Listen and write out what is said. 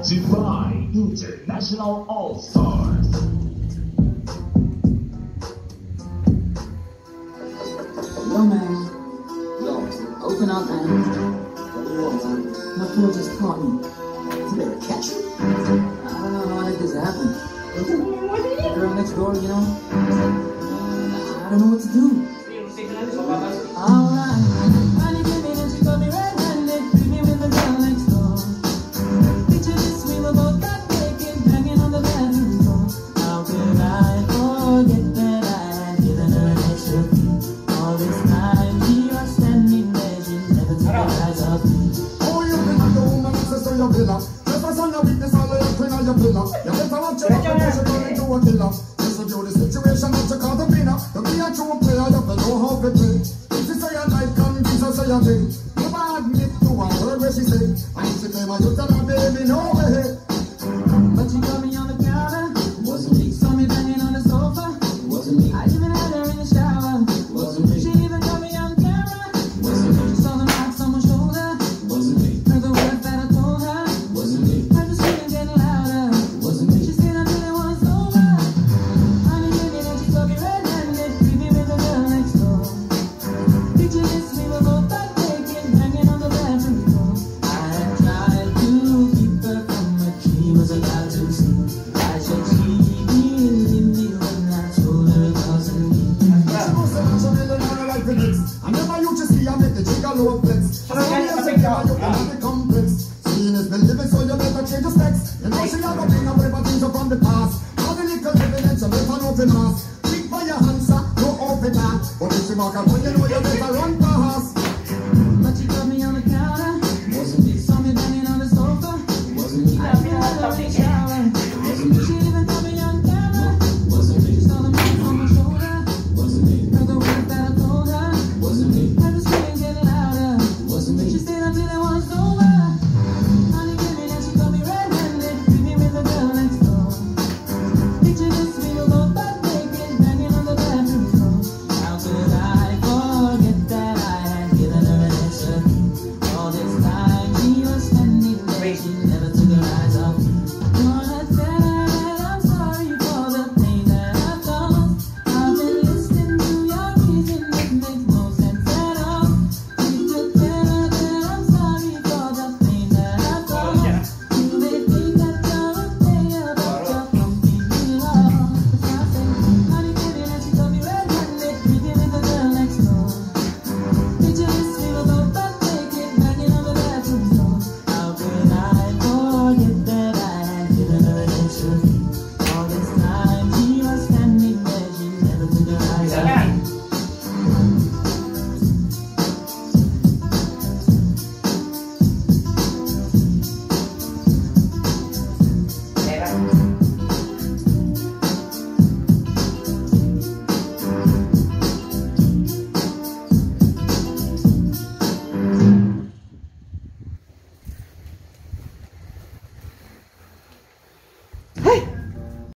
by International All Stars. Yo, man. Yo, open up, do you want, man? My girl just caught me. You better catch. I don't know how did this happen. The girl next door, you know? I don't know what to do. Alright. Pillar. You better watch a the situation that you call the winner. You be a true player, you better know how to play. If she say you like, come Jesus say you big. Never admit to a word where she say. And if she claim you tell her, baby, no way. Jigger low flex. So me and say, girl, you have the complex. Seeing is living, so you better change your specs. You know she have a whatever things up from the past. All the little evidence, you better know the mask. Quick by your answer, no open that. But if she mark a you know you better run past.